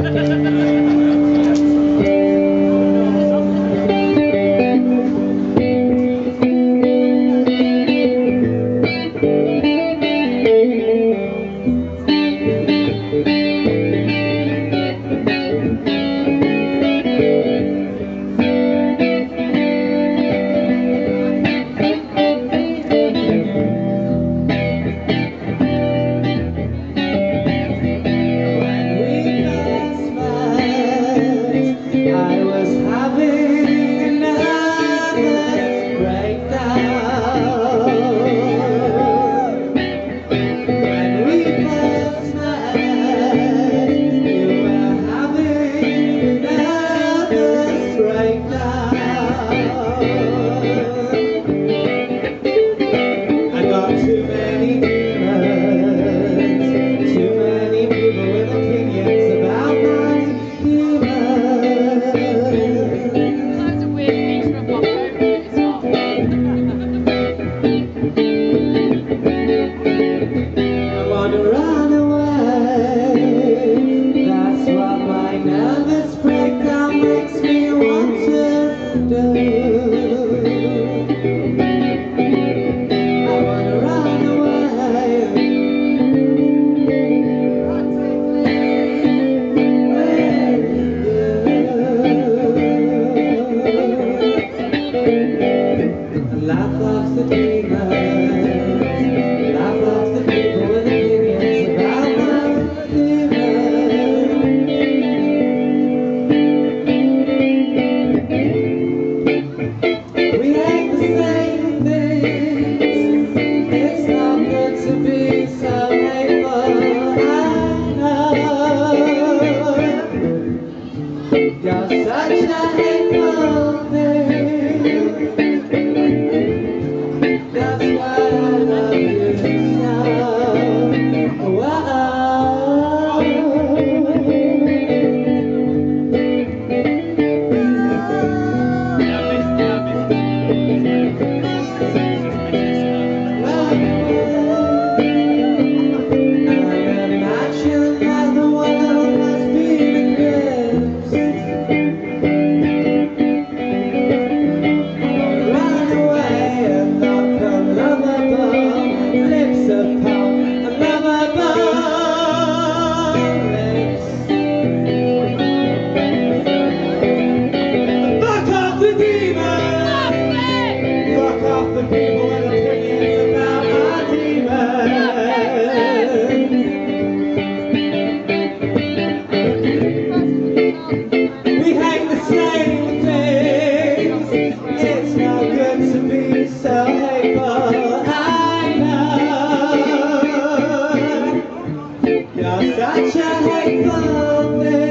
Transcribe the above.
Thank you. laugh of the dreamer. Lips upon a lover I'll such a heck